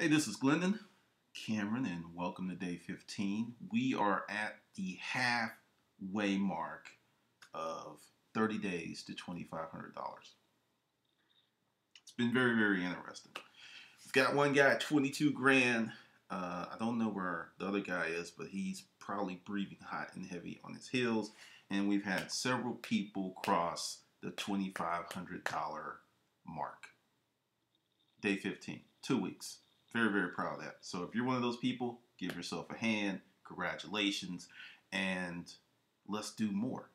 Hey, this is Glendon Cameron, and welcome to day 15. We are at the halfway mark of 30 days to $2,500. It's been very, very interesting. We've got one guy at 22 grand. Uh, I don't know where the other guy is, but he's probably breathing hot and heavy on his heels. And we've had several people cross the $2,500 mark. Day 15, two weeks. Very, very proud of that. So if you're one of those people, give yourself a hand. Congratulations. And let's do more.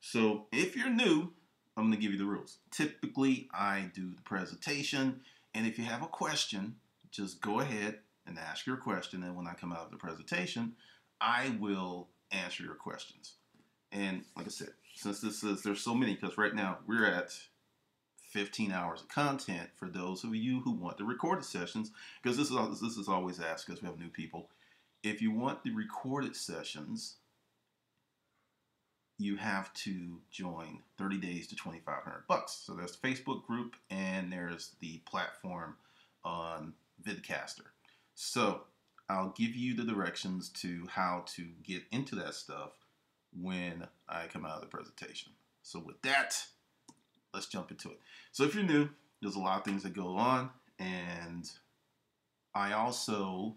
So if you're new, I'm going to give you the rules. Typically, I do the presentation. And if you have a question, just go ahead and ask your question. And when I come out of the presentation, I will answer your questions. And like I said, since this is, there's so many, because right now we're at 15 hours of content for those of you who want the recorded sessions, because this is this is always asked because we have new people. If you want the recorded sessions, you have to join 30 days to 2500 bucks. So there's the Facebook group and there's the platform on Vidcaster. So I'll give you the directions to how to get into that stuff when I come out of the presentation. So with that, let's jump into it. So if you're new, there's a lot of things that go on, and I also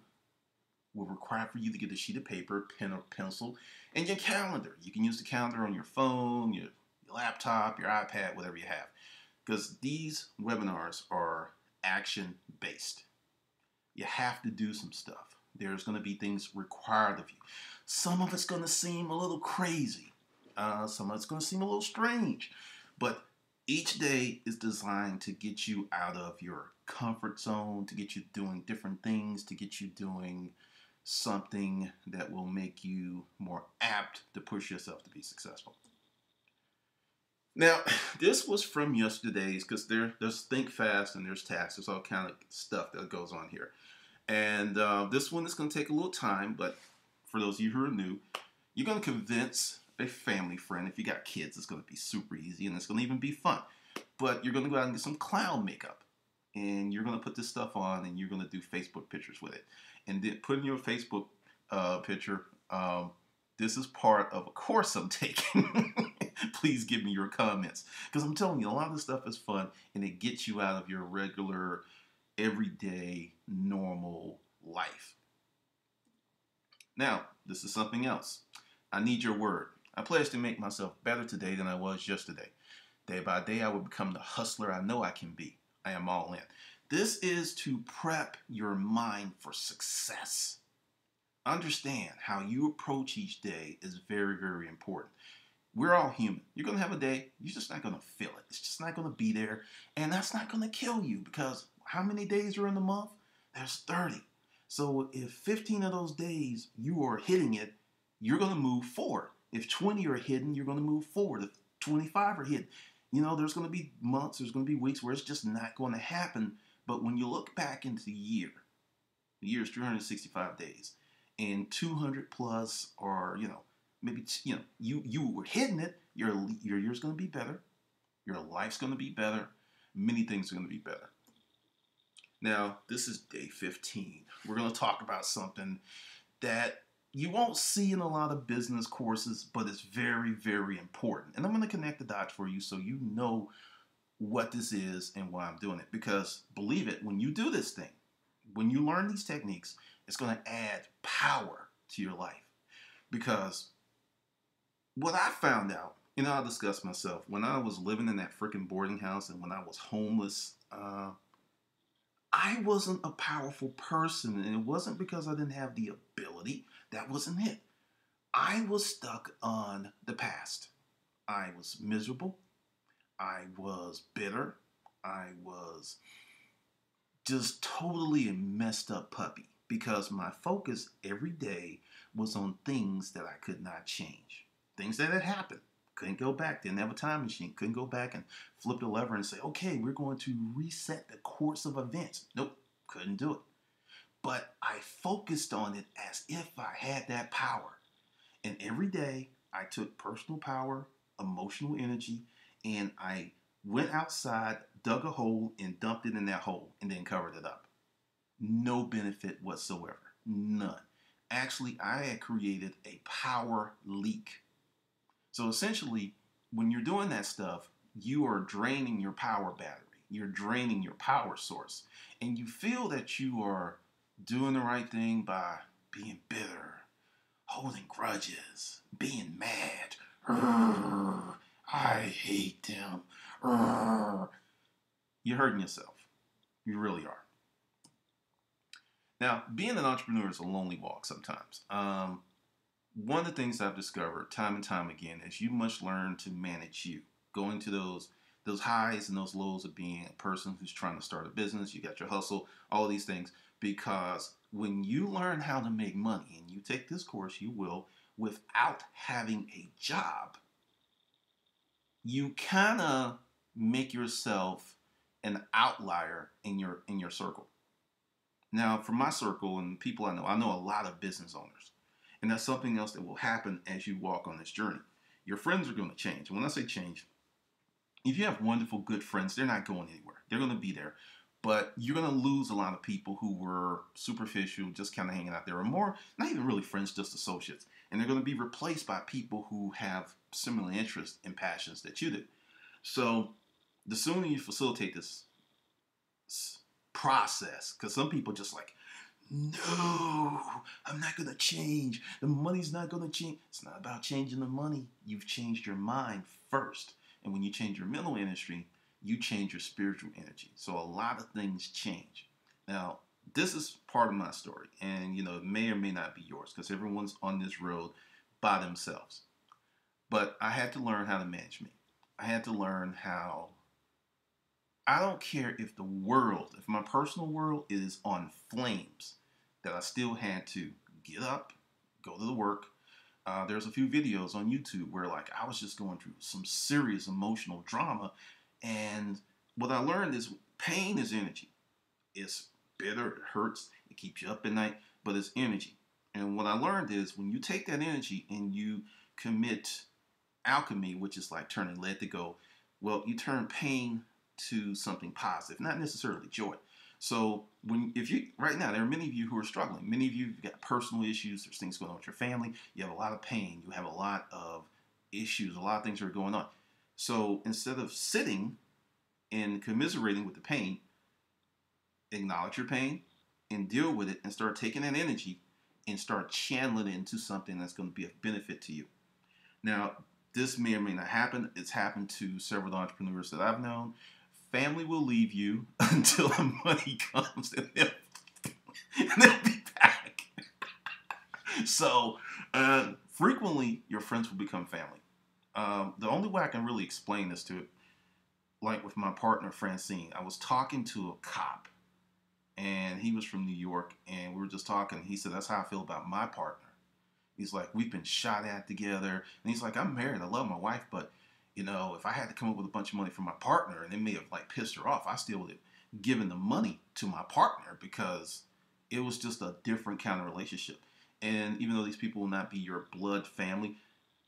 will require for you to get a sheet of paper, pen or pencil, and your calendar. You can use the calendar on your phone, your, your laptop, your iPad, whatever you have. Because these webinars are action based. You have to do some stuff. There's going to be things required of you. Some of it's going to seem a little crazy. Uh, some of it's going to seem a little strange. But each day is designed to get you out of your comfort zone, to get you doing different things, to get you doing something that will make you more apt to push yourself to be successful. Now, this was from yesterday's because there, there's think fast and there's tasks. There's all kind of stuff that goes on here. And uh, this one is going to take a little time, but for those of you who are new, you're going to convince a family friend. If you got kids, it's going to be super easy and it's going to even be fun. But you're going to go out and get some clown makeup and you're going to put this stuff on and you're going to do Facebook pictures with it. And then put in your Facebook uh, picture, um, this is part of a course I'm taking. Please give me your comments because I'm telling you, a lot of this stuff is fun and it gets you out of your regular, everyday, normal life. Now, this is something else. I need your word. I pledge to make myself better today than I was yesterday. Day by day, I will become the hustler I know I can be. I am all in. This is to prep your mind for success. Understand how you approach each day is very, very important. We're all human. You're going to have a day, you're just not going to feel it. It's just not going to be there. And that's not going to kill you because how many days are in the month? There's 30. So if 15 of those days you are hitting it, you're going to move forward. If 20 are hidden, you're going to move forward. If 25 are hidden, you know, there's going to be months, there's going to be weeks where it's just not going to happen. But when you look back into the year, the year is 365 days, and 200 plus, or you know, maybe you know, you you were hitting it. Your your year's going to be better. Your life's going to be better. Many things are going to be better. Now, this is day 15. We're going to talk about something that you won't see in a lot of business courses, but it's very, very important. And I'm going to connect the dots for you so you know what this is and why I'm doing it. Because believe it, when you do this thing, when you learn these techniques, it's going to add power to your life. Because what I found out, you know, I'll discuss myself, when I was living in that freaking boarding house and when I was homeless, uh, I wasn't a powerful person. And it wasn't because I didn't have the ability. That wasn't it. I was stuck on the past. I was miserable. I was bitter. I was just totally a messed up puppy because my focus every day was on things that I could not change, things that had happened. Couldn't go back. Didn't have a time machine. Couldn't go back and flip the lever and say, okay, we're going to reset the course of events. Nope, couldn't do it. But I focused on it as if I had that power. And every day I took personal power, emotional energy, and I went outside, dug a hole, and dumped it in that hole, and then covered it up. no benefit whatsoever. None. Actually, I had created a power leak. So essentially, when you're doing that stuff, you are draining your power battery. You're draining your power source. And you feel that you are doing the right thing by being bitter, holding grudges, being mad. I hate them. You're hurting yourself. You really are. Now, being an entrepreneur is a lonely walk sometimes. Um, one of the things I've discovered time and time again is you must learn to manage you. Going to those those highs and those lows of being a person who's trying to start a business, you got your hustle, all these things. Because when you learn how to make money and you take this course, you will without having a job, you kind of make yourself an outlier in your in your circle. Now, for my circle and people I know, I know a lot of business owners. And that's something else that will happen as you walk on this journey. Your friends are going to change. And when I say change, if you have wonderful, good friends, they're not going anywhere. They're going to be there. But you're going to lose a lot of people who were superficial, just kind of hanging out there, or more, not even really friends, just associates. And they're going to be replaced by people who have similar interests and passions that you do. So the sooner you facilitate this process, because some people just like, no, I'm not going to change. The money's not going to change. It's not about changing the money. You've changed your mind first. And when you change your mental energy, you change your spiritual energy. So a lot of things change. Now, this is part of my story, and you know, it may or may not be yours because everyone's on this road by themselves. But I had to learn how to manage me. I had to learn how I don't care if the world, if my personal world is on flames, that I still had to get up, go to the work. Uh, there's a few videos on YouTube where like I was just going through some serious emotional drama, and what I learned is pain is energy. It's bitter, it hurts, it keeps you up at night, but it's energy. And what I learned is when you take that energy and you commit alchemy, which is like turning lead to gold, well, you turn pain to something positive, not necessarily joy. So when if you right now there are many of you who are struggling. Many of you have got personal issues. There's things going on with your family. You have a lot of pain. You have a lot of issues. A lot of things are going on. So instead of sitting and commiserating with the pain, acknowledge your pain and deal with it and start taking that energy and start channeling it into something that's going to be of benefit to you. Now, this may or may not happen. It's happened to several entrepreneurs that I've known family will leave you until the money comes and they'll, and they'll be back. so, uh, frequently, your friends will become family. Um, the only way I can really explain this to like with my partner Francine, I was talking to a cop, and he was from New York, and we were just talking. He said, "That's how I feel about my partner." He's like, "We've been shot at together," and he's like, "I'm married. I love my wife, but you know, if I had to come up with a bunch of money for my partner and it may have like pissed her off, I still would have given the money to my partner because it was just a different kind of relationship. And even though these people will not be your blood family,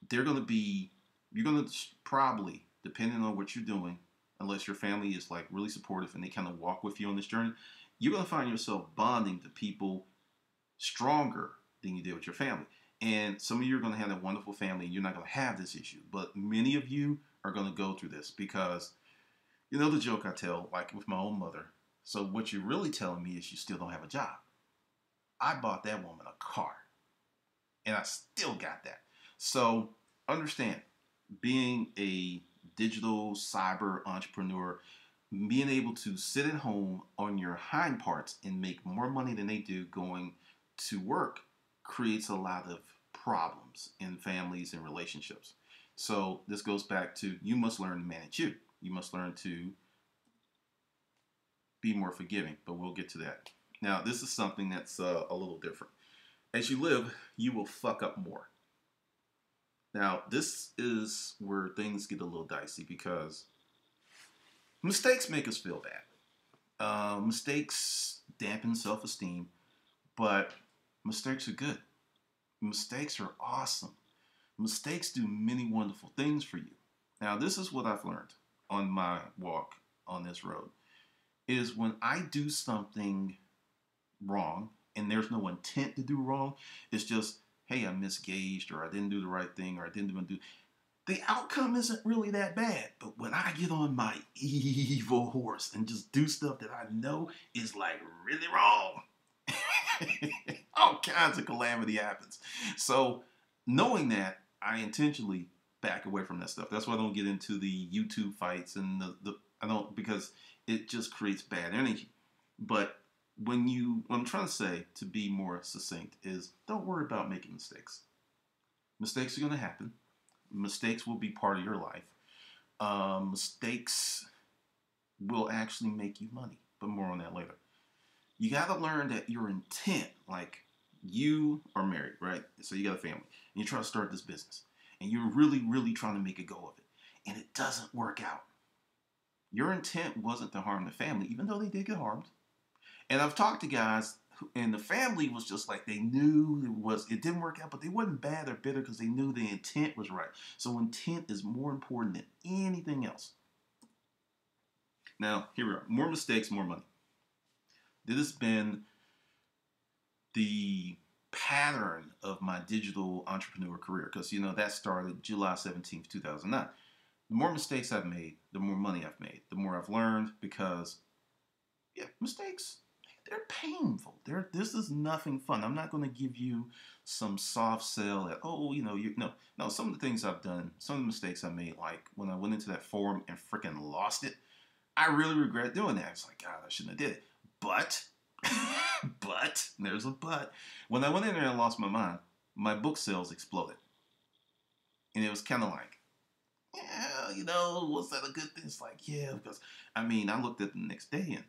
they're going to be, you're going to probably, depending on what you're doing, unless your family is like really supportive and they kind of walk with you on this journey, you're going to find yourself bonding to people stronger than you did with your family. And some of you are going to have a wonderful family and you're not going to have this issue. But many of you are going to go through this because, you know, the joke I tell, like with my own mother. So what you're really telling me is you still don't have a job. I bought that woman a car and I still got that. So understand, being a digital cyber entrepreneur, being able to sit at home on your hind parts and make more money than they do going to work creates a lot of problems in families and relationships. So this goes back to you must learn to manage you. You must learn to be more forgiving, but we'll get to that. Now, this is something that's uh, a little different. As you live, you will fuck up more. Now, this is where things get a little dicey because mistakes make us feel bad. Uh, mistakes dampen self esteem, but mistakes are good. Mistakes are awesome. Mistakes do many wonderful things for you. Now, this is what I've learned on my walk on this road is when I do something wrong and there's no intent to do wrong. It's just, hey, I misgauged or I didn't do the right thing or I didn't even do. The outcome isn't really that bad. But when I get on my evil horse and just do stuff that I know is like really wrong, all kinds of calamity happens. So knowing that, I intentionally back away from that stuff. That's why I don't get into the YouTube fights and the, the I don't because it just creates bad energy. But when you what I'm trying to say to be more succinct is don't worry about making mistakes. Mistakes are going to happen. Mistakes will be part of your life. Um, mistakes will actually make you money, but more on that later. You got to learn that your intent, like you are married, right? So you got a family, and you try to start this business, and you're really, really trying to make a go of it, and it doesn't work out. Your intent wasn't to harm the family, even though they did get harmed. And I've talked to guys, and the family was just like they knew it was it didn't work out, but they wasn't bad or bitter because they knew the intent was right. So intent is more important than anything else. Now here we are: more mistakes, more money. This has been the pattern of my digital entrepreneur career because you know that started July 17th, 2009. The more mistakes I've made, the more money I've made, the more I've learned because yeah, mistakes they're painful. They're this is nothing fun. I'm not going to give you some soft sell that oh you know you no no some of the things I've done, some of the mistakes I made, like when I went into that forum and freaking lost it. I really regret doing that. It's like God, I shouldn't have did it. But but there's a but. When I went in there and lost my mind, my book sales exploded, and it was kind of like yeah, you know, was that a good thing? It's like, yeah, because I mean, I looked at the next day and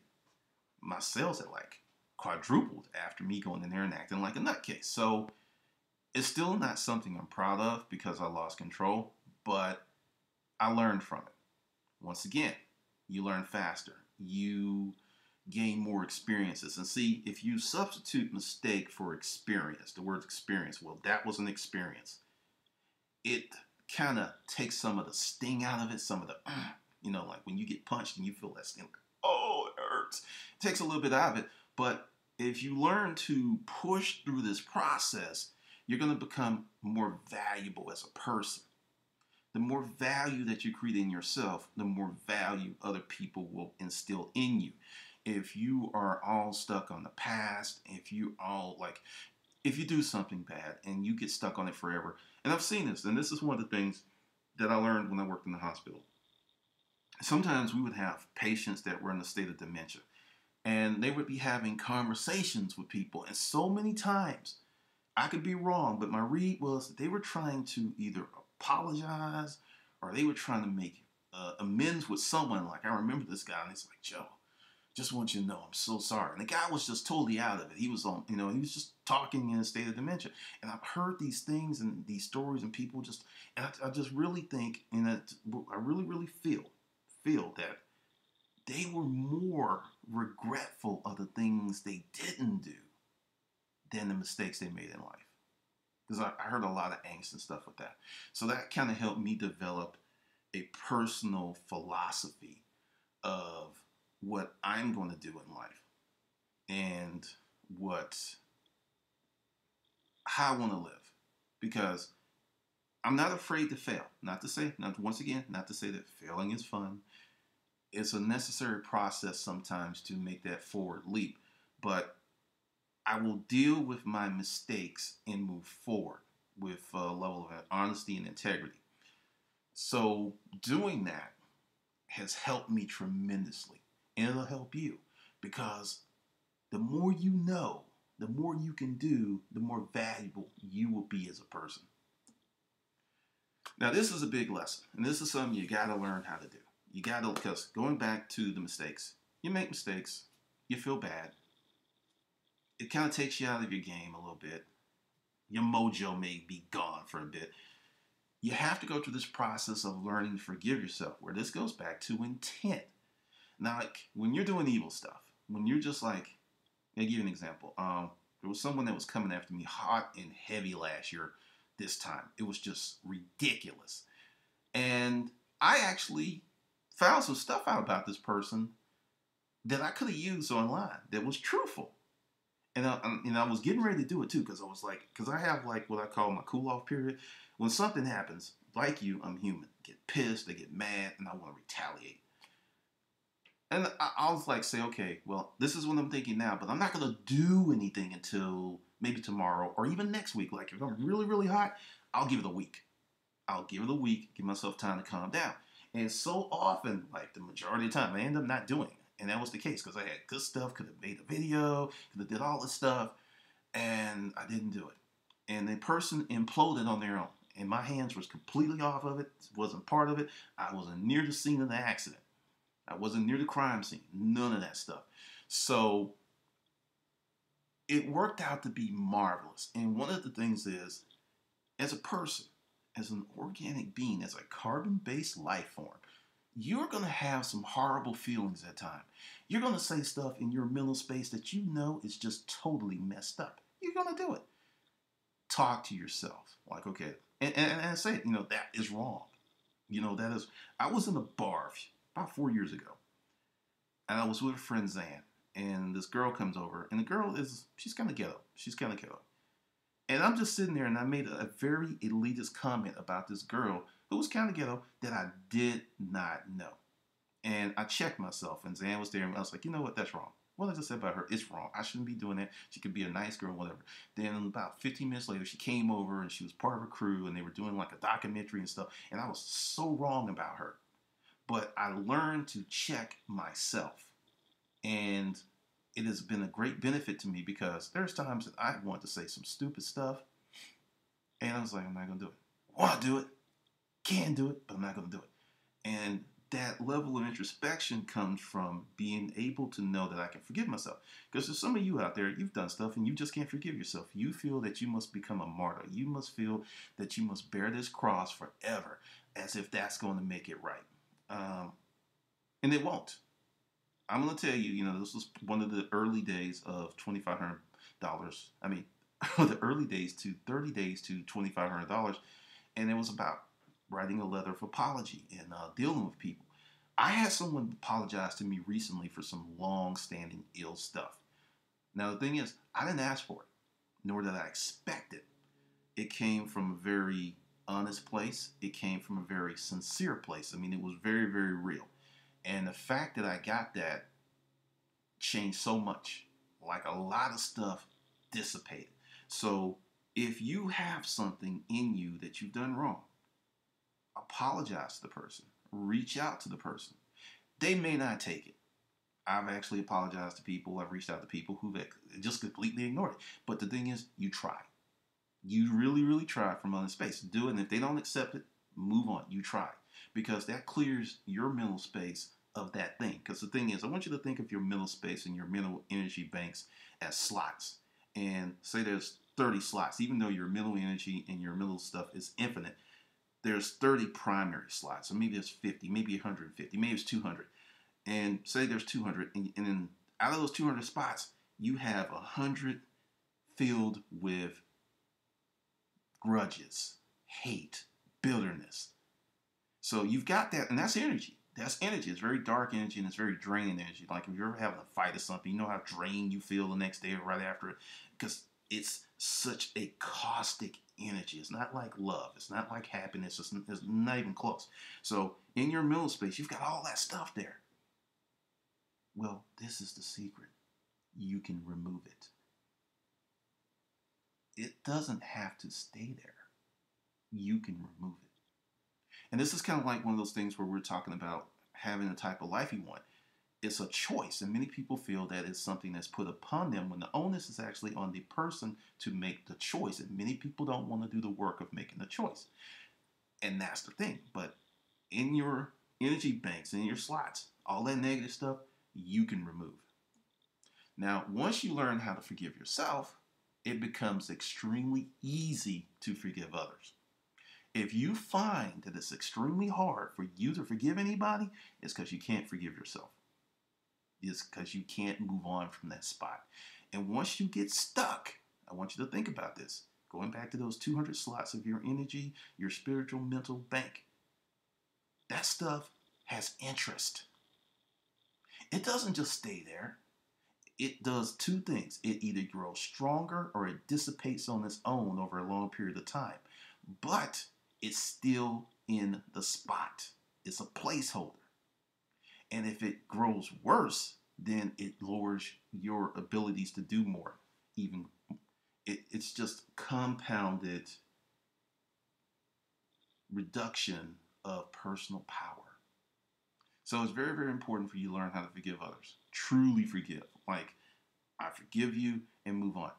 my sales had like quadrupled after me going in there and acting like a nutcase. So it's still not something I'm proud of because I lost control, but I learned from it. Once again, you learn faster. You gain more experiences. And see, if you substitute mistake for experience, the word experience, well, that was an experience. It kind of takes some of the sting out of it, some of the, you know, like when you get punched and you feel that sting, oh, it takes a little bit out of it. But if you learn to push through this process, you're going to become more valuable as a person. The more value that you create in yourself, the more value other people will instill in you. If you are all stuck on the past, if you all like, if you do something bad and you get stuck on it forever, and I've seen this, and this is one of the things that I learned when I worked in the hospital. Sometimes we would have patients that were in a state of dementia, and they would be having conversations with people, and so many times, I could be wrong, but my read was they were trying to either apologize or they were trying to make uh, amends with someone. Like I remember this guy, and he's like, Joe, just want you to know I'm so sorry. And the guy was just totally out of it. He was on, you know, he was just talking in a state of dementia. And I've heard these things and these stories, and people just, and I, I just really think, and I really, really feel, feel that they were more regretful of the things they didn't do than the mistakes they made in life. Because I, I heard a lot of angst and stuff with that. So that kind of helped me develop a personal philosophy of what I'm going to do in life and what how I want to live because I'm not afraid to fail. Not to say, not once again, not to say that failing is fun. It's a necessary process sometimes to make that forward leap, but I will deal with my mistakes and move forward with a level of honesty and integrity. So doing that has helped me tremendously and it'll help you because the more you know, the more you can do, the more valuable you will be as a person. Now, this is a big lesson, and this is something you got to learn how to do. You got to, because going back to the mistakes, you make mistakes, you feel bad. It kind of takes you out of your game a little bit. Your mojo may be gone for a bit. You have to go through this process of learning to forgive yourself, where this goes back to intent. Now, like when you're doing evil stuff, when you're just like, I'll give you an example. Um, there was someone that was coming after me hot and heavy last year. This time, it was just ridiculous, and I actually found some stuff out about this person that I could have used online that was truthful. And I, um, and I was getting ready to do it too because I was like, because I have like what I call my cool off period. When something happens, like you, I'm human. I get pissed, I get mad, and I want to retaliate. And I, I was like, say, okay, well, this is what I'm thinking now, but I'm not gonna do anything until maybe tomorrow or even next week. Like if I'm really, really hot, I'll give it a week. I'll give it a week, give myself time to calm down. And so often, like the majority of the time, I end up not doing it. And that was the case because I had good stuff, could have made a video, could have did all this stuff, and I didn't do it. And the person imploded on their own. And my hands was completely off of it, wasn't part of it. I wasn't near the scene of the accident. I wasn't near the crime scene. None of that stuff. So it worked out to be marvelous. And one of the things is, as a person, as an organic being, as a carbon based life form, you're going to have some horrible feelings at times. You're going to say stuff in your mental space that you know is just totally messed up. You're going to do it. Talk to yourself. Like, okay, and, and, and say, you know, that is wrong. You know, that is, I was in a bar about four years ago, and I was with a friend, Zan, and this girl comes over, and the girl is, she's kind of ghetto. She's kind of ghetto. And I'm just sitting there, and I made a, very elitist comment about this girl who was kind of ghetto that I did not know. And I checked myself, and Zan was there, and I was like, you know what, that's wrong. What I just said about her is wrong. I shouldn't be doing that. She could be a nice girl, whatever. Then about 15 minutes later, she came over and she was part of a crew, and they were doing like a documentary and stuff. And I was so wrong about her. But I learned to check myself. And it has been a great benefit to me because there's times that I want to say some stupid stuff. And I was like, I'm not to do it. Want to do it. Can do it, but I'm not to do it. And that level of introspection comes from being able to know that I can forgive myself. Because there's some of you out there, you've done stuff and you just can't forgive yourself. You feel that you must become a martyr. You must feel that you must bear this cross forever as if that's going to make it right. Um, and it won't. I'm to tell you, you know, this was one of the early days of $2,500. I mean, the early days to 30 days to $2,500. And it was about writing a letter of apology and uh, dealing with people. I had someone apologize to me recently for some long standing ill stuff. Now, the thing is, I didn't ask for it, nor did I expect it. It came from a very honest place, it came from a very sincere place. I mean, it was very, very real. And the fact that I got that changed so much. Like a lot of stuff dissipated. So if you have something in you that you've done wrong, apologize to the person, reach out to the person. They may not take it. I've actually apologized to people, I've reached out to people who've just completely ignored it. But the thing is, you try. You really, really try from other space. Do it, and if they don't accept it, move on. You try. Because that clears your mental space of that thing. Because the thing is, I want you to think of your mental space and your mental energy banks as slots. And say there's 30 slots, even though your mental energy and your mental stuff is infinite there's 30 primary slots, so maybe there's 50, maybe 150, maybe it's 200. And say there's 200, and, and then out of those 200 spots, you have 100 filled with grudges, hate, bitterness. So you've got that, and that's energy. That's energy. It's very dark energy and it's very draining energy. Like if you're ever having a fight or something, you know how drained you feel the next day or right after it. Because it's such a caustic energy. It's not like love. It's not like happiness. It's, it's not even close. So in your mental space, you've got all that stuff there. Well, this is the secret. You can remove it. It doesn't have to stay there. You can remove it. And this is kind of like one of those things where we're talking about having the type of life you want it's a choice, and many people feel that it's something that's put upon them when the onus is actually on the person to make the choice. And many people don't want to do the work of making the choice. And that's the thing. But in your energy banks, in your slots, all that negative stuff, you can remove. Now, once you learn how to forgive yourself, it becomes extremely easy to forgive others. If you find that it's extremely hard for you to forgive anybody, it's because you can't forgive yourself It's because you can't move on from that spot. And once you get stuck, I want you to think about this. Going back to those 200 slots of your energy, your spiritual mental bank, that stuff has interest. It doesn't just stay there. it does two things. It either grows stronger or it dissipates on its own over a long period of time. But it's still in the spot. It's a placeholder. And if it grows worse, then it lowers your abilities to do more. Even it, it's just compounded reduction of personal power. So it's very, very important for you to learn how to forgive others. Truly forgive. Like, I forgive you and move on.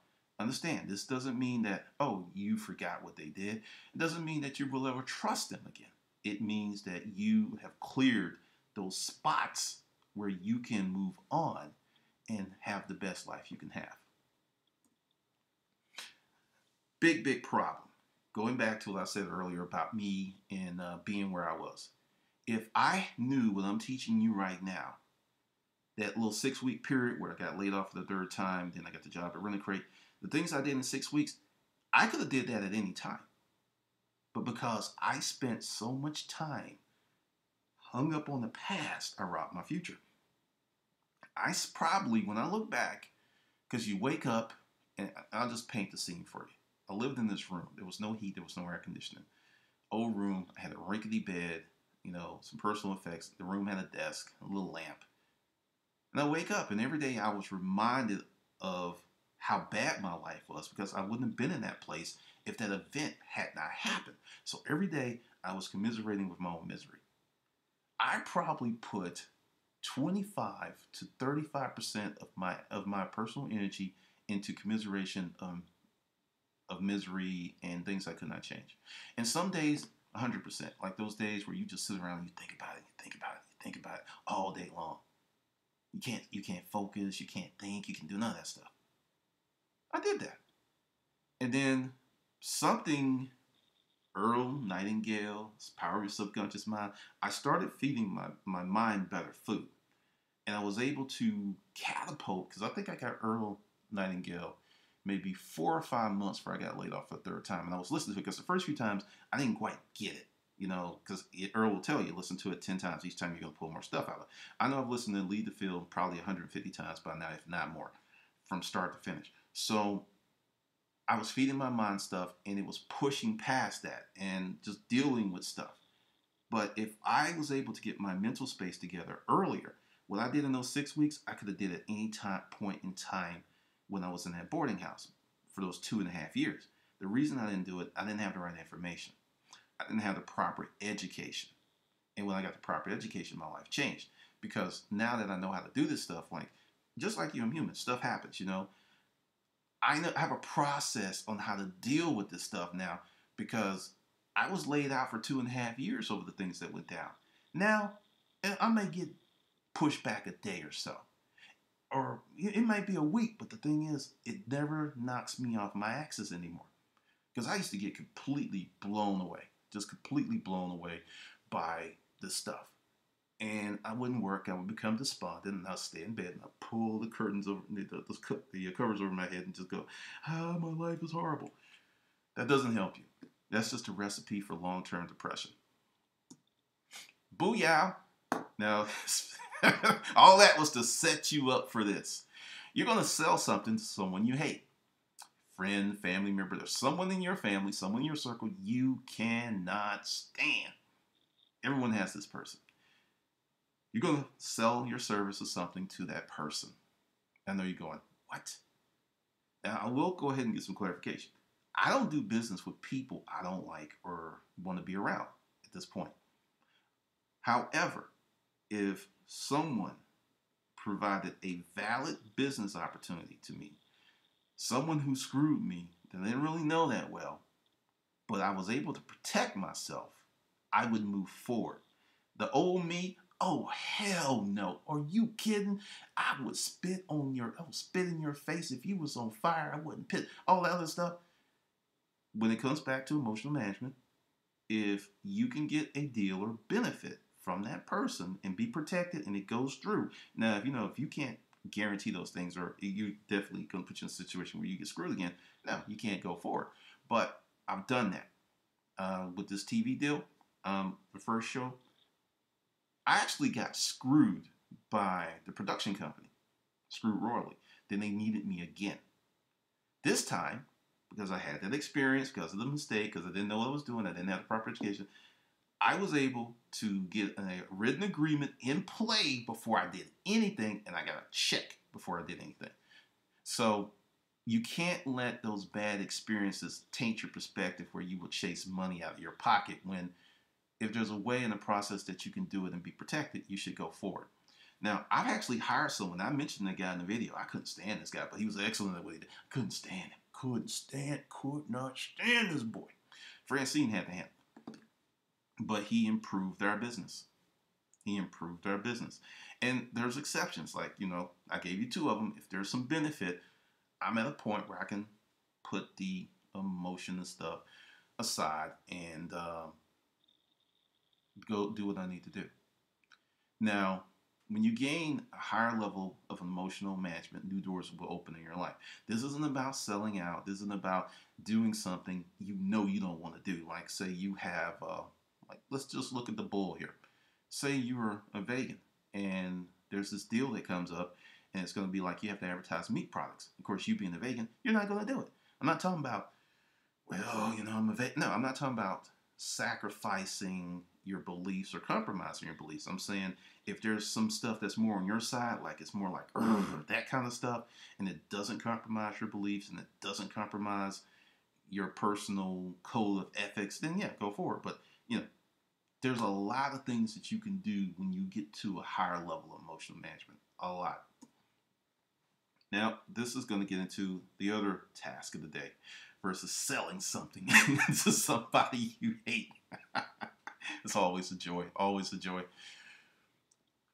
Understand, this doesn't mean that, oh, you forgot what they did. It doesn't mean that you will ever trust them again. It means that you have cleared those spots where you can move on and have the best life you can have. Big, big problem. Going back to what I said earlier about me and uh, being where I was. If I knew what I'm teaching you right now, that little six week period where I got laid off for the third time, then I got the job at Rent Crate, the things I did in six weeks, I could have did that at any time. But because I spent so much time hung up on the past, I robbed my future. I probably, when I look back, because you wake up, and I'll just paint the scene for you. I lived in this room. There was no heat, there was no air conditioning. Old room, I had a rickety bed, you know, some personal effects. The room had a desk, a little lamp. And I wake up, and every day I was reminded of how bad my life was because I wouldn't have been in that place if that event had not happened. So every day I was commiserating with my own misery. I probably put 25 to 35% of my of my personal energy into commiseration um, of misery and things I could not change. And some days 100%, like those days where you just sit around and you think about it, you think about it, you think about it all day long. You can't you can't focus, you can't think, you can do none of that stuff. I did that. And then something Earl Nightingale, Power of Your Subconscious Mind, I started feeding my, my mind better food. And I was able to catapult, because I think I got Earl Nightingale maybe four or five months before I got laid off for the third time. And I was listening to it because the first few times I didn't quite get it, you know, because Earl will tell you, listen to it 10 times. Each time you're going to pull more stuff out of it. I know I've listened to Lead the Field probably 150 times by now, if not more, from start to finish. So I was feeding my mind stuff and it was pushing past that and just dealing with stuff. But if I was able to get my mental space together earlier, what I did in those six weeks, I could have did at any time point in time when I was in that boarding house for those two and a half years. The reason I didn't do it, I didn't have the right information. I didn't have the proper education. And when I got the proper education, my life changed. Because now that I know how to do this stuff, like just like you, I'm human, stuff happens, you know. I have a process on how to deal with this stuff now because I was laid out for two and a half years over the things that went down. Now, eh, I may get pushed back a day or so, or it might be a week, but the thing is, it never knocks me off my axis anymore. Because I used to get completely blown away, just completely blown away by this stuff and I wouldn't work. I would become despondent, and I'd stay in bed and I'd pull the curtains over the, the, the covers over my head and just go, "Ah, my life is horrible." That doesn't help you. That's just a recipe for long-term depression. Booyah! Now, all that was to set you up for this. You're going to sell something to someone you hate. Friend, family member, there's someone in your family, someone in your circle you cannot stand. Everyone has this person. You're going to sell your service or something to that person. I know you're going, what? Now, I will go ahead and get some clarification. I don't do business with people I don't like or want to be around at this point. However, if someone provided a valid business opportunity to me, someone who screwed me that I didn't really know that well, but I was able to protect myself, I would move forward. The old me, Oh hell no! Are you kidding? I would spit on your, I would spit in your face if you was on fire. I wouldn't pit all that other stuff. When it comes back to emotional management, if you can get a deal or benefit from that person and be protected, and it goes through. Now, if you know if you can't guarantee those things, or you definitely gonna put you in a situation where you get screwed again. No, you can't go forward. But I've done that uh, with this TV deal. Um, the first show, I actually got screwed by the production company, screwed royally. then they needed me again. This time, because I had that experience, because of the mistake, because I didn't know what I was doing, I didn't have the proper education, I was able to get a written agreement in play before I did anything, and I got a check before I did anything. So you can't let those bad experiences taint your perspective where you will chase money out of your pocket when if there's a way in the process that you can do it and be protected, you should go forward. Now, I've actually hired someone. I mentioned the guy in the video. I couldn't stand this guy, but he was excellent at what he did. I couldn't stand him. Couldn't stand, could not stand this boy. Francine had to handle. But he improved our business. He improved our business. And there's exceptions. Like, you know, I gave you two of them. If there's some benefit, I'm at a point where I can put the emotion and stuff aside and uh, go do what I need to do. Now, when you gain a higher level of emotional management, new doors will open in your life. This isn't about selling out. This isn't about doing something you know you don't want to do. Like, say you have, uh, like, let's just look at the bull here. Say you're a vegan and there's this deal that comes up and it's going to be like you have to advertise meat products. Of course, you being a vegan, you're not going to do it. I'm not talking about, well, you know, I'm a vegan. No, I'm not talking about sacrificing your beliefs or compromising your beliefs. I'm saying if there's some stuff that's more on your side, like it's more like mm. that kind of stuff, and it doesn't compromise your beliefs and it doesn't compromise your personal code of ethics, then yeah, go forward. But you know, there's a lot of things that you can do when you get to a higher level of emotional management. A lot. Now, this is going to get into the other task of the day versus selling something to somebody you hate. it's always a joy, always a joy.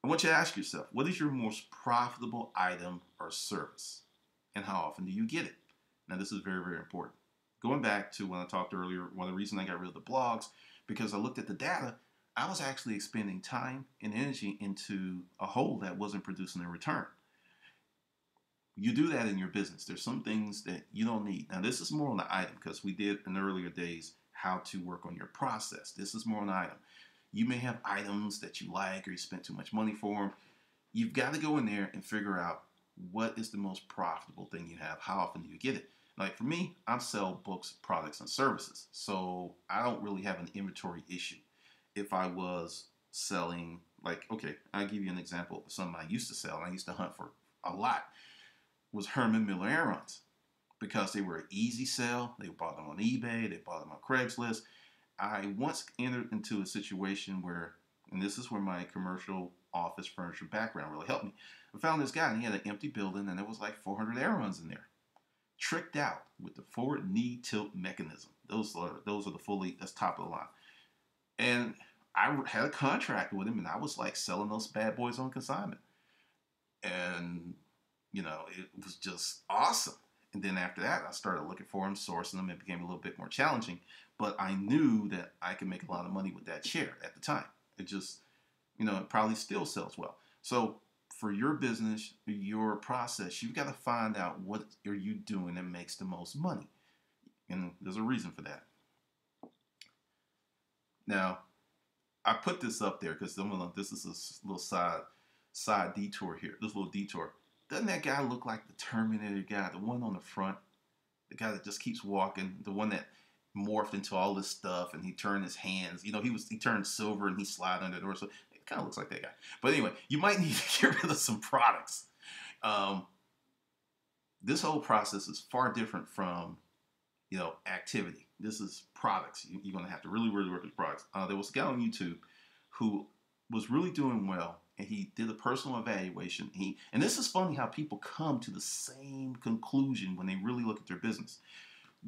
I want you to ask yourself what is your most profitable item or service? And how often do you get it? Now, this is very, very important. Going back to when I talked earlier, one of the reasons I got rid of the blogs, because I looked at the data, I was actually expending time and energy into a hole that wasn't producing a return. You do that in your business. There's some things that you don't need. Now, this is more on the item because we did in earlier days how to work on your process. This is more an item. You may have items that you like or you spent too much money for them. You've got to go in there and figure out what is the most profitable thing you have. How often do you get it? Like for me, I sell books, products, and services. So I don't really have an inventory issue. If I was selling, like, okay, I'll give you an example of something I used to sell. I used to hunt for a lot. Was Herman Miller Aerons because they were an easy sell. They bought them on eBay. They bought them on Craigslist. I once entered into a situation where, and this is where my commercial office furniture background really helped me. I found this guy and he had an empty building and there was like 400 Aerons in there. Tricked out with the forward knee tilt mechanism. Those are those are the fully that's top of the line. And I had a contract with him and I was like selling those bad boys on consignment. And you know, it was just awesome. And then after that, I started looking for them, sourcing them. It became a little bit more challenging, but I knew that I could make a lot of money with that chair at the time. It just, you know, it probably still sells well. So for your business, your process, you've got to find out what are you doing that makes the most money. And there's a reason for that. Now, I put this up there because this is a little side side detour here. This little detour. Doesn't that guy look like the Terminator guy, the one on the front, the guy that just keeps walking, the one that morphed into all this stuff and he turned his hands. You know, he was he turned silver and he slid under the door. So it kind of looks like that guy. But anyway, you might need to get rid of some products. Um, this whole process is far different from you know activity. This is products. You, are going to have to really, really work with products. Uh, there was a guy on YouTube who was really doing well and he did a personal evaluation. He and this is funny how people come to the same conclusion when they really look at their business.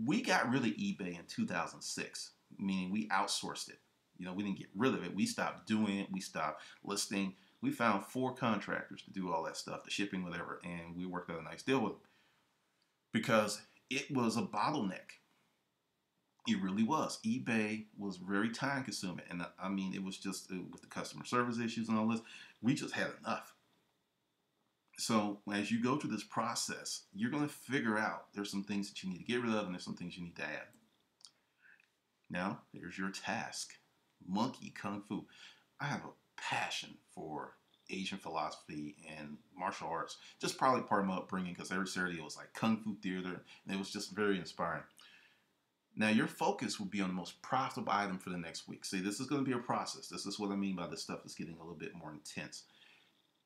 We got rid of eBay in 2006, meaning we outsourced it. You know, we didn't get rid of it. We stopped doing it. We stopped listing. We found four contractors to do all that stuff, the shipping, whatever, and we worked out a nice deal with them because it was a bottleneck. It really was. eBay was very time consuming, and I mean, it was just uh, with the customer service issues and all this we just had enough. So as you go through this process, you're going to figure out there's some things that you need to get rid of and there's some things you need to add. Now, there's your task. Monkey Kung Fu. I have a passion for Asian philosophy and martial arts. Just probably part of my upbringing because every Saturday it was like kung fu theater, and it was just very inspiring. Now, your focus will be on the most profitable item for the next week. See, this is going to be a process. This is what I mean by this stuff is getting a little bit more intense.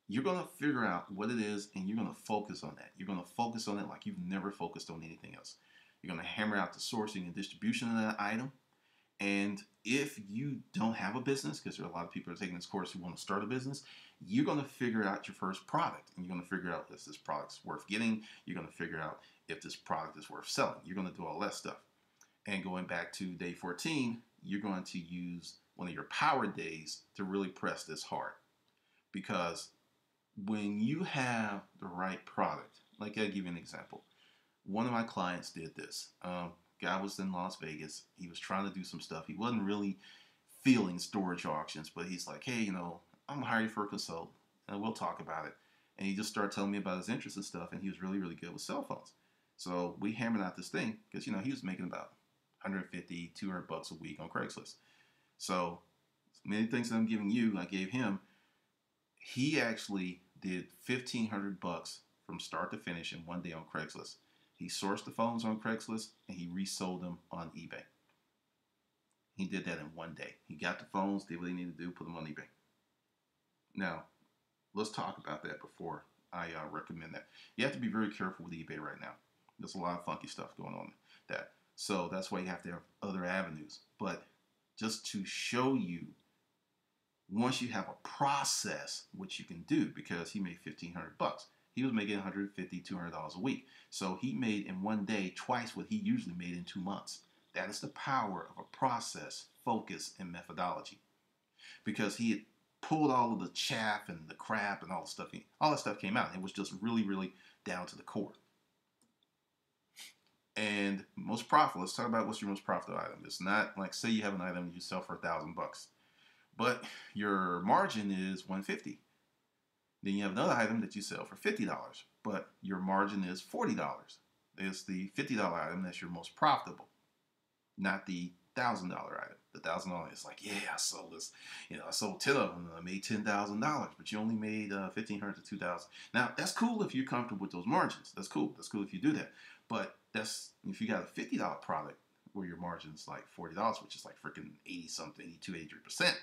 You're going to figure out what it is and you're going to focus on that. You're going to focus on it like you've never focused on anything else. You're going to hammer out the sourcing and distribution of that item. And if you don't have a business, because there are a lot of people are taking this course who want to start a business, you're going to figure out your first product and you're going to figure out if this product's worth getting. You're going to figure out if this product is worth selling. You're going to do all that stuff. And going back to day 14, you're going to use one of your power days to really press this hard. Because when you have the right product, like I'll give you an example. One of my clients did this. Um, guy was in Las Vegas. He was trying to do some stuff. He wasn't really feeling storage auctions, but he's like, hey, you know, I'm hiring you for a consult, and we'll talk about it. And he just started telling me about his interests and stuff, and he was really, really good with cell phones. So we hammered out this thing because, you know, he was making about 150, 200 bucks a week on Craigslist. So many things that I'm giving you, I gave him. He actually did 1500 bucks from start to finish in one day on Craigslist. He sourced the phones on Craigslist and he resold them on eBay. He did that in one day. He got the phones, did what he needed to do, put them on eBay. Now, let's talk about that before I uh, recommend that. You have to be very careful with eBay right now. There's a lot of funky stuff going on that. So that's why you have to have other avenues. But just to show you, once you have a process, what you can do, because he made 1500 bucks. He was making 150 $200 a week. So he made in one day twice what he usually made in two months. That is the power of a process, focus, and methodology. Because he had pulled all of the chaff and the crap and all the stuff, all that stuff came out. It was just really, really down to the core. And most profitable, let's talk about what's your most profitable item. It's not like say you have an item you sell for a thousand bucks, but your margin is 150. Then you have another item that you sell for $50, but your margin is $40. It's the $50 item that's your most profitable, not the thousand dollar item. The thousand dollar is like, yeah, I sold this, you know, I sold ten of them, and I made ten thousand dollars, but you only made uh, fifteen hundred to two thousand. Now that's cool if you're comfortable with those margins. That's cool. That's cool if you do that. But that's if you got a fifty dollar product where your margin's like forty dollars, which is like freaking eighty something, 82, 83 percent.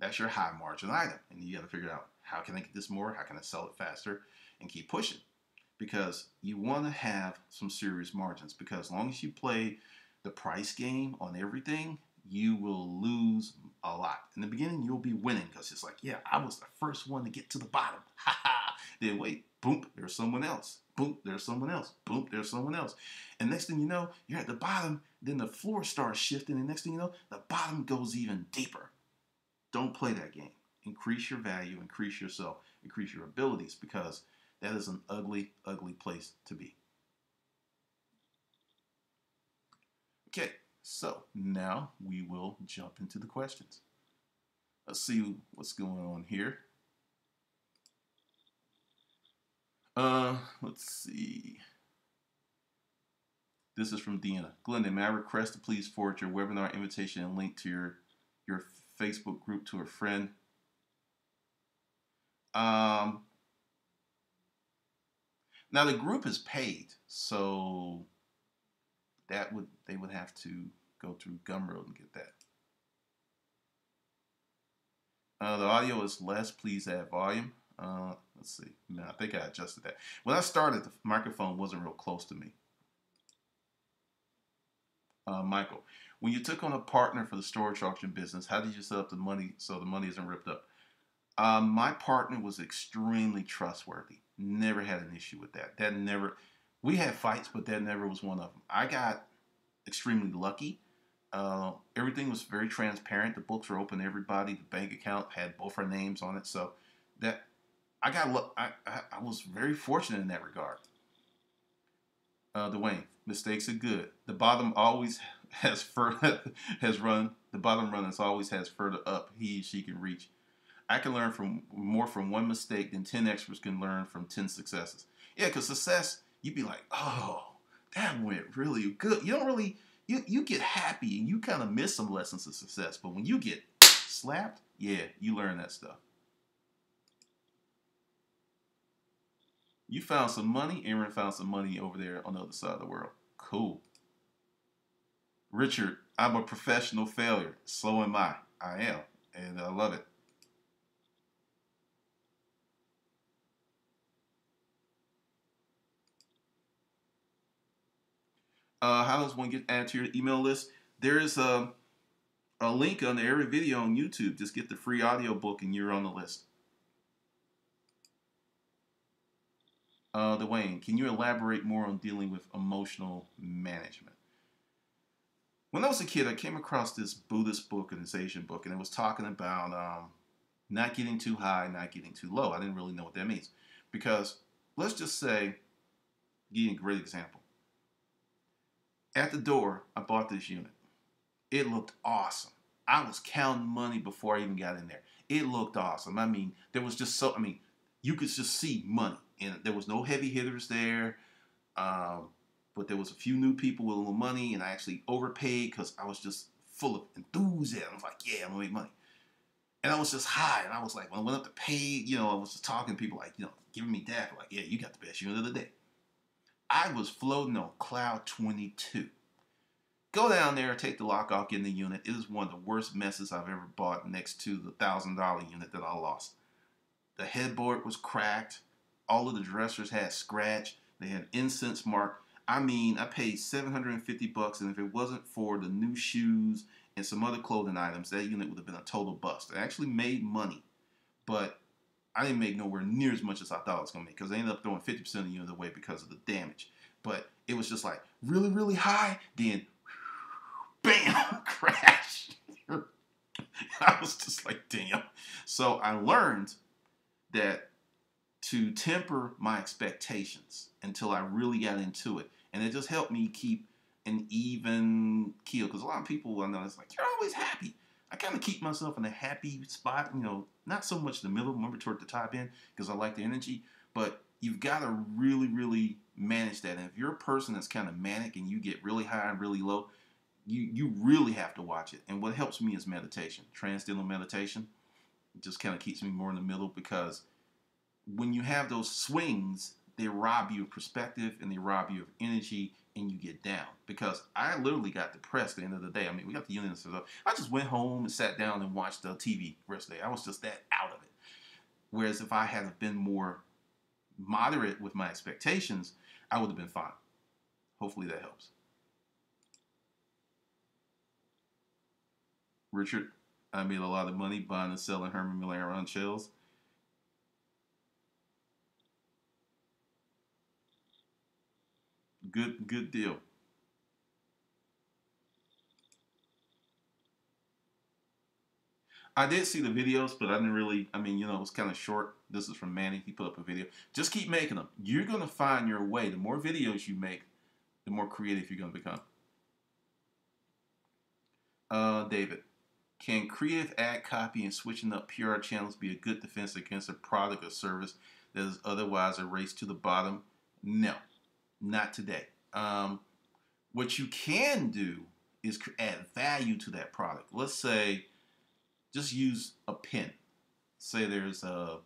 That's your high margin item, and you got to figure out how can I get this more, how can I sell it faster, and keep pushing. Because you want to have some serious margins. Because as long as you play the price game on everything, you will lose a lot. In the beginning, you'll be winning because it's like, yeah, I was the first one to get to the bottom. Ha ha. Then wait, boom, there's someone else. Boom, there's someone else. Boom, there's someone else. And next thing you know, you're at the bottom. Then the floor starts shifting. And next thing you know, the bottom goes even deeper. Don't play that game. Increase your value, increase yourself, increase your abilities because that is an ugly, ugly place to be. Okay, so now we will jump into the questions. Let's see what's going on here. Uh, let's see. This is from Deanna. Glendon, may I request to please forward your webinar invitation and link to your your Facebook group to a friend? Um, now the group is paid, so that would they would have to go through Gumroad and get that. Uh, the audio is less. Please add volume. Uh, let's see. No, I think I adjusted that. When I started, the microphone wasn't real close to me. Uh, Michael, when you took on a partner for the storage auction business, how did you set up the money so the money isn't ripped up? Um, my partner was extremely trustworthy. Never had an issue with that. That never. We had fights, but that never was one of them. I got extremely lucky. Uh, everything was very transparent. The books were open to everybody. The bank account had both our names on it, so that I got I, I, I was very fortunate in that regard. Uh, Dwayne, mistakes are good. The bottom always has further has run. The bottom runners always has further up he she can reach. I can learn from more from one mistake than ten experts can learn from ten successes. Yeah, because success, you'd be like, oh, that went really good. You don't really you you get happy and you kind of miss some lessons of success, but when you get slapped, yeah, you learn that stuff. You found some money. Aaron found some money over there on the other side of the world. Cool. Richard, I'm a professional failure. So am I. I am. And I love it. Uh, how does one get added to your email list? There is a, a link under every video on YouTube. Just get the free audio book and you're on the list. Uh, Dwayne, can you elaborate more on dealing with emotional management? When I was a kid, I came across this Buddhist book and this Asian book, and it was talking about um, not getting too high, not getting too low. I didn't really know what that means. Because let's just say, give you a great example. At the door, I bought this unit. It looked awesome. I was counting money before I even got in there. It looked awesome. I mean, there was just so, I mean, you could just see money. And there was no heavy hitters there. Um, but there was a few new people with a little money, and I actually overpaid because I was just full of enthusiasm. I was like, yeah, I'm gonna make money. And I was just high, and I was like, when I went up to pay, you know, I was just talking to people like, you know, giving me that, like, yeah, you got the best unit of the day. I was floating on cloud 22. Go down there, take the lock off, get in the unit. It is one of the worst messes I've ever bought next to the thousand dollar unit that I lost. The headboard was cracked. All of the dressers had scratch. They had incense mark. I mean, I paid 750 bucks, and if it wasn't for the new shoes and some other clothing items, that unit would have been a total bust. I actually made money, but I didn't make nowhere near as much as I thought I was going to make because I ended up throwing 50% of the unit away because of the damage. But it was just like really, really high, then bam, crash. I was just like, damn. So I learned that to temper my expectations until I really got into it. And it just helped me keep an even keel. Because a lot of people I know it's like, you're always happy. I kind of keep myself in a happy spot, you know, not so much the middle, remember toward the top end, because I like the energy, but you've got to really, really manage that. And if you're a person that's kind of manic and you get really high and really low, you you really have to watch it. And what helps me is meditation, transcendental meditation. Just kind of keeps me more in the middle because when you have those swings, they rob you of perspective and they rob you of energy and you get down. Because I literally got depressed at the end of the day. I mean, we got the set up. I just went home and sat down and watched the TV rest of the day. I was just that out of it. Whereas if I had been more moderate with my expectations, I would have been fine. Hopefully that helps. Richard, I made a lot of money buying and selling Herman Miller on shells. Good, good deal. I did see the videos, but I didn't really. I mean, you know, it was kind of short. This is from Manny. He put up a video. Just keep making them. You're gonna find your way. The more videos you make, the more creative you're gonna become. Uh, David, can creative ad copy and switching up PR channels be a good defense against a product or service that is otherwise a race to the bottom? No. Not today. Um, what you can do is add value to that product. Let's say, just use a pen. Say there's a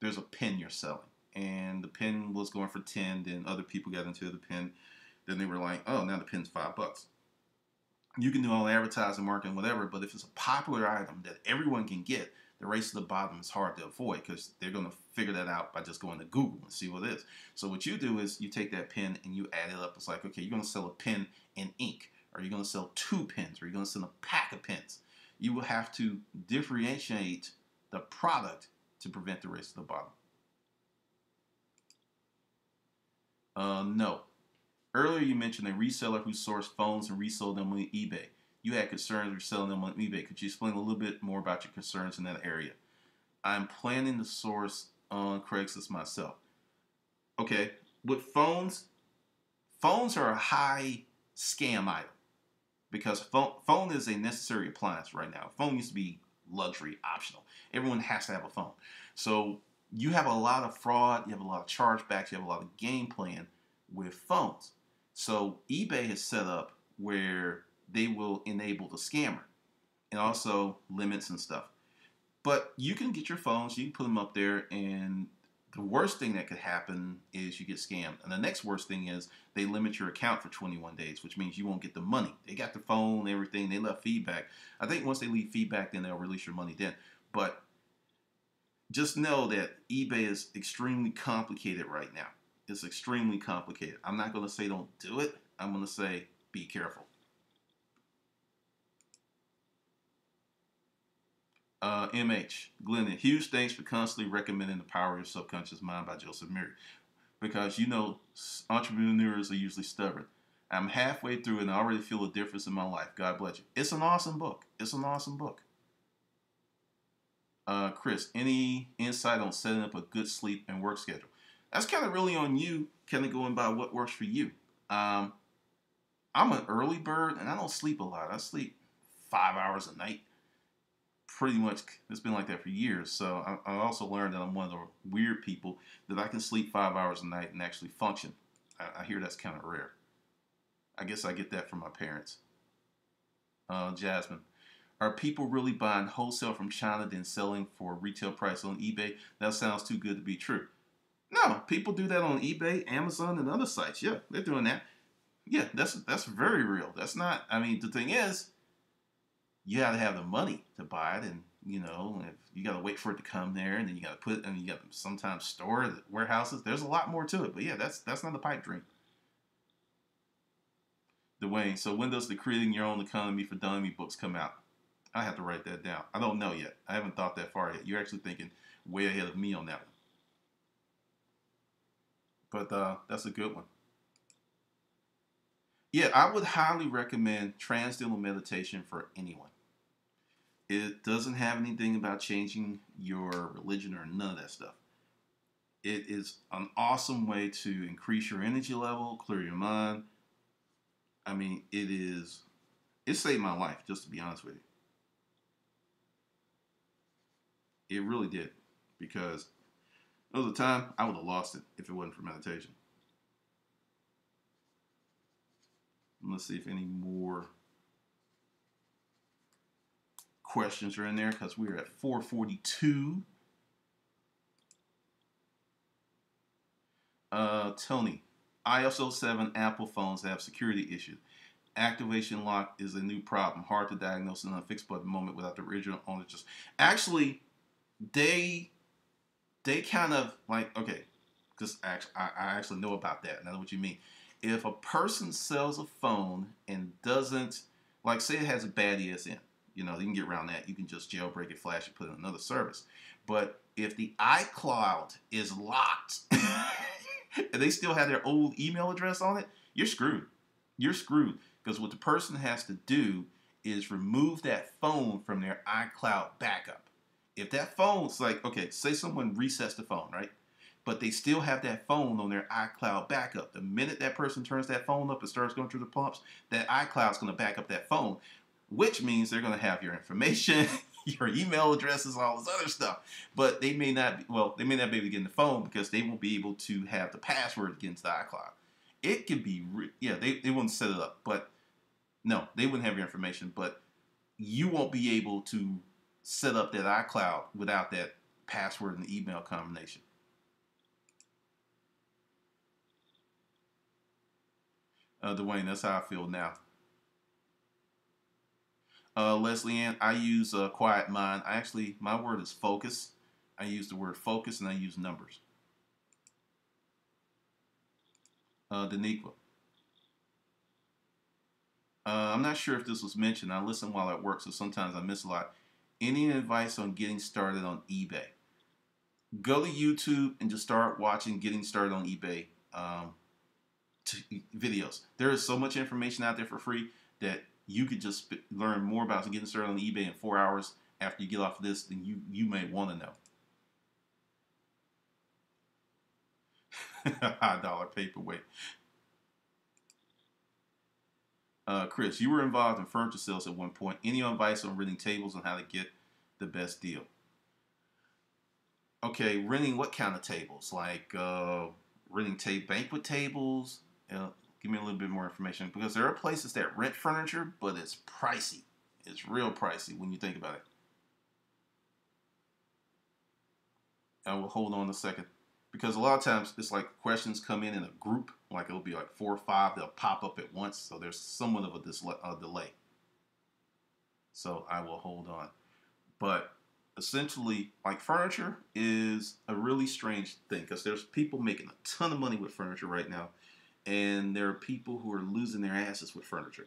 there's a pen you're selling, and the pen was going for ten. Then other people got into the pen. Then they were like, "Oh, now the pen's five bucks." You can do all advertising, marketing, whatever. But if it's a popular item that everyone can get, the race to the bottom is hard to avoid because they're going to figure that out by just going to Google and see what it is. So what you do is you take that pen and you add it up. It's like, okay, you're going to sell a pen and ink, or you're going to sell two pens, or you're going to sell a pack of pens. You will have to differentiate the product to prevent the race to the bottom. Uh, no. Earlier you mentioned a reseller who sourced phones and resold them on eBay you had concerns reselling them on eBay. Could you explain a little bit more about your concerns in that area? I'm planning to source on Craigslist myself. Okay, with phones, phones are a high scam item because phone, phone is a necessary appliance right now. Phone used to be luxury, optional. Everyone has to have a phone. So you have a lot of fraud, you have a lot of chargebacks, you have a lot of game plan with phones. So eBay has set up where they will enable the scammer and also limits and stuff. But you can get your phones, you can put them up there, and the worst thing that could happen is you get scammed. And the next worst thing is they limit your account for 21 days, which means you won't get the money. They got the phone, everything. They left feedback. I think once they leave feedback, then they'll release your money then. But just know that eBay is extremely complicated right now. It's extremely complicated. I'm not going to say don't do it. I'm going to say be careful. Uh, MH, Glendon, huge thanks for constantly recommending The Power of Subconscious Mind by Joseph Murphy. Because you know, entrepreneurs are usually stubborn. I'm halfway through and I already feel a difference in my life. God bless you. It's an awesome book. It's an awesome book. Uh, Chris, any insight on setting up a good sleep and work schedule? That's kind of really on you, kind of going by what works for you. Um, I'm an early bird and I don't sleep a lot. I sleep five hours a night pretty much it's been like that for years. So I, I, also learned that I'm one of the weird people that I can sleep five hours a night and actually function. I, I hear that's kind of rare. I guess I get that from my parents. Uh, Jasmine, are people really buying wholesale from China then selling for retail price on eBay? That sounds too good to be true. No, people do that on eBay, Amazon, and other sites. Yeah, they're doing that. Yeah, that's that's very real. That's not. I mean, the thing is, you got to have the money to buy it, and you know, if you got to wait for it to come there, and then you got to put, and you got to sometimes store it warehouses. There's a lot more to it, but yeah, that's that's not a pipe dream. Dwayne, so when does the Creating Your Own Economy for Dummy books come out? I have to write that down. I don't know yet. I haven't thought that far yet. You're actually thinking way ahead of me on that one. But uh, that's a good one. Yeah, I would highly recommend Transcendental Meditation for anyone. It doesn't have anything about changing your religion or none of that stuff. It is an awesome way to increase your energy level, clear your mind. I mean, it is, it saved my life, just to be honest with you. It really did. Because there was a time I would have lost it if it wasn't for meditation. Let's see if any more questions are in there because we're at 442. Uh, Tony, iOS 7 Apple phones have security issues. Activation lock is a new problem, hard to diagnose and unfixable at the moment without the original owner. Just actually, they they kind of like okay, because actually I, I actually know about that. I know what you mean. If a person sells a phone and doesn't like say it has a bad ESN, you know, you can get around that. You can just jailbreak it, flash it, put it in another service. But if the iCloud is locked and they still have their old email address on it, you're screwed. You're screwed. Because what the person has to do is remove that phone from their iCloud backup. If that phone's like, okay, say someone resets the phone, right? But they still have that phone on their iCloud backup. The minute that person turns that phone up and starts going through the pumps, that iCloud's going to back up that phone which means they're going to have your information, your email addresses, all this other stuff. But they may not, be, well, they may not be able to get in the phone because they won't be able to have the password against the iCloud. It could be, yeah, they, they wouldn't set it up, but no, they wouldn't have your information, but you won't be able to set up that iCloud without that password and email combination. Uh, Dwayne, that's how I feel now. Uh, Leslie Ann, I use uh, Quiet Mind. I actually, my word is focus. I use the word focus and I use numbers. Uh, Daniqua. Uh, I'm not sure if this was mentioned. I listen while at work, so sometimes I miss a lot. Any advice on getting started on eBay? Go to YouTube and just start watching Getting Started on eBay um, videos. There is so much information out there for free that you could just learn more about getting started on eBay in four hours after you get off of this than you, you may want to know. High dollar paperweight. Uh, Chris, you were involved in furniture sales at one point. Any advice on renting tables and how to get the best deal? Okay, renting what kind of tables? Like uh, renting ta- banquet tables, uh, give me a little bit more information because there are places that rent furniture, but it's pricey. It's real pricey when you think about it. I will hold on a second. because a lot of times it's like questions come in in a group, like it'll be like four or five, they'll pop up at once, so there's somewhat of a, delay. So I will hold on. But essentially, like furniture is a really strange thing because there's people making a ton of money with furniture right now, and there are people who are losing their asses with furniture.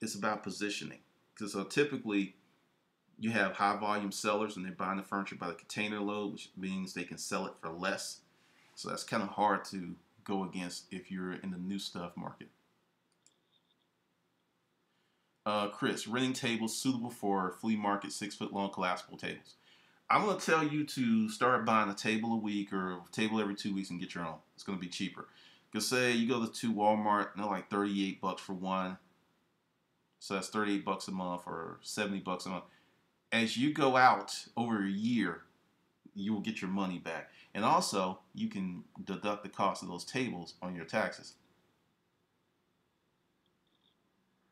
It's about positioning because so uh, typically you have high volume sellers and they're buying the furniture by the container load, which means they can sell it for less. So that's kind of hard to go against if you're in the new stuff market. Uh, Chris, renting tables suitable for flea market six foot long collapsible tables. I'm going to tell you to start buying a table a week or a table every two weeks and get your own. It's going to be cheaper. Because say you go to two Walmart, they're like 38 bucks for one. So that's 38 bucks a month or 70 bucks a month. As you go out over a year, you will get your money back. And also, you can deduct the cost of those tables on your taxes.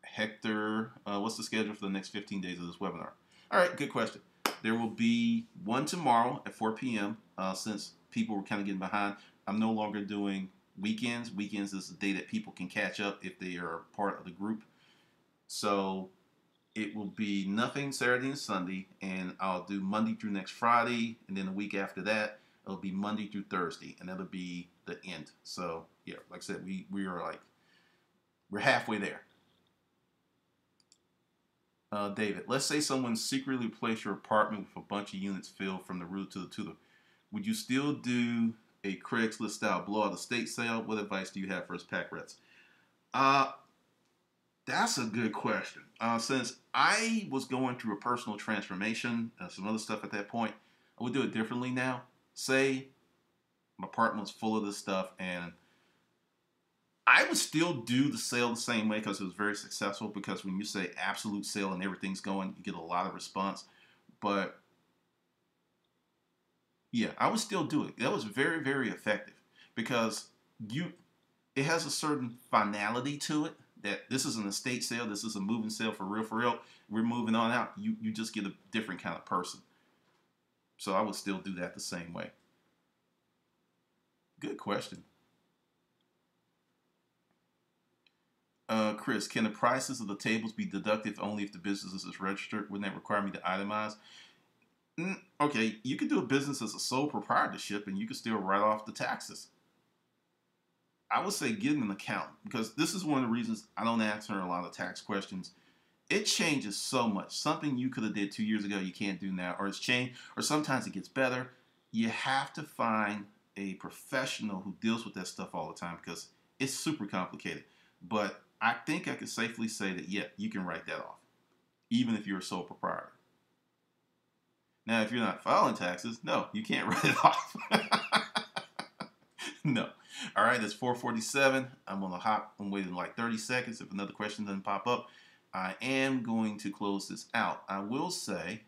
Hector, uh, what's the schedule for the next 15 days of this webinar? All right, good question. There will be one tomorrow at 4 p.m. Uh, since people were kind of getting behind. I'm no longer doing weekends. Weekends is the day that people can catch up if they are part of the group. So it will be nothing Saturday and Sunday, and I'll do Monday through next Friday, and then the week after that, it'll be Monday through Thursday, and that'll be the end. So yeah, like I said, we we are like we're halfway there. Uh, David, let's say someone secretly placed your apartment with a bunch of units filled from the roof to the to the. Would you still do a Craigslist style blowout estate sale? What advice do you have for us pack rats? Uh, that's a good question. Uh, since I was going through a personal transformation and some other stuff at that point, I would do it differently now. Say my apartment's full of this stuff and I would still do the sale the same way because it was very successful. Because when you say absolute sale and everything's going, you get a lot of response. But yeah, I would still do it. That was very, very effective because you it has a certain finality to it that this is an estate sale, this is a moving sale for real, for real. We're moving on out. You you just get a different kind of person. So I would still do that the same way. Good question. Uh, Chris, can the prices of the tables be deducted only if the business is registered? Wouldn't that require me to itemize? Mm, okay, you could do a business as a sole proprietorship and you could still write off the taxes. I would say get an account because this is one of the reasons I don't answer a lot of tax questions. It changes so much. Something you could have did two years ago you can't do now, or it's changed, or sometimes it gets better. You have to find a professional who deals with that stuff all the time because it's super complicated. But I think I could safely say that yeah, you can write that off, even if you're a sole proprietor. Now, if you're not filing taxes, no, you can't write it off. no. All right, it's 447. I'm going to hop. I'm waiting like 30 seconds. If another question doesn't pop up, I am going to close this out. I will say,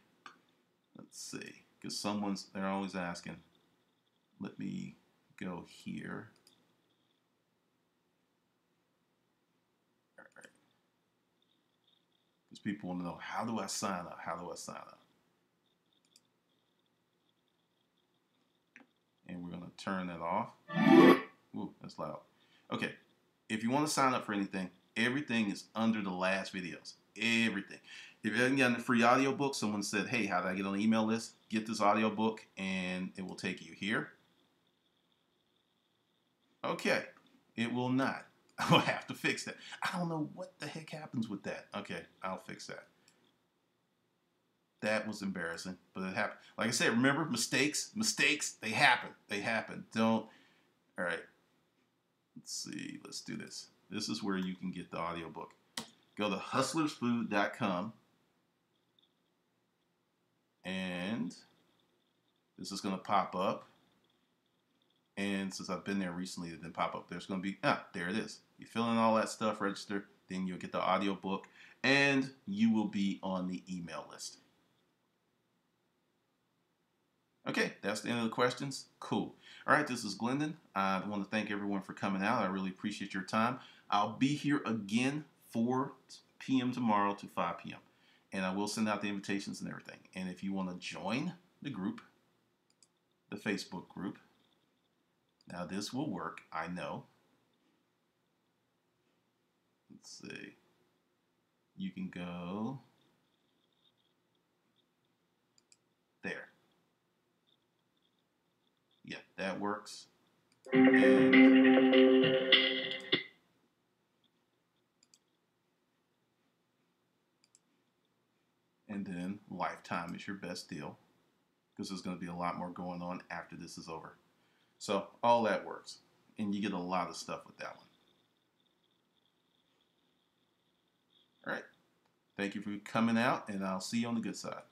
let's see, because someone's, they're always asking. Let me go here. Because people want to know, how do I sign up? How do I sign up? And we're going to turn that off. Ooh, that's loud. Okay, if you want to sign up for anything, everything is under the last videos. Everything. If you haven't gotten a free audiobook, someone said, hey, how do I get on the email list? Get this audiobook and it will take you here. Okay, it will not. I'll have to fix that. I don't know what the heck happens with that. Okay, I'll fix that. That was embarrassing, but it happened. Like I said, remember mistakes, mistakes, they happen. They happen. Don't. All right. Let's see. Let's do this. This is where you can get the audiobook. Go to hustlersfood.com and this is going to pop up. And since I've been there recently, it didn't pop up. There's going to be, ah, there it is. You fill in all that stuff, register, then you'll get the audiobook, and you will be on the email list. Okay, that's the end of the questions. Cool. All right, this is Glendon. I want to thank everyone for coming out. I really appreciate your time. I'll be here again 4 p.m. tomorrow to 5 p.m. And I will send out the invitations and everything. And if you want to join the group, the Facebook group, Now this will work, I know. Let's see. You can go there. Yeah, that works. And and then lifetime is your best deal because there's going to be a lot more going on after this is over. So all that works, and you get a lot of stuff with that one. All right. Thank you for coming out, and I'll see you on the good side.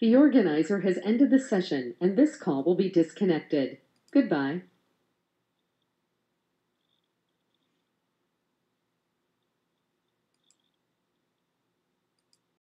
The organizer has ended the session, and this call will be disconnected. Goodbye.